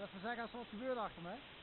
Even zeggen als er wat gebeurt achter me.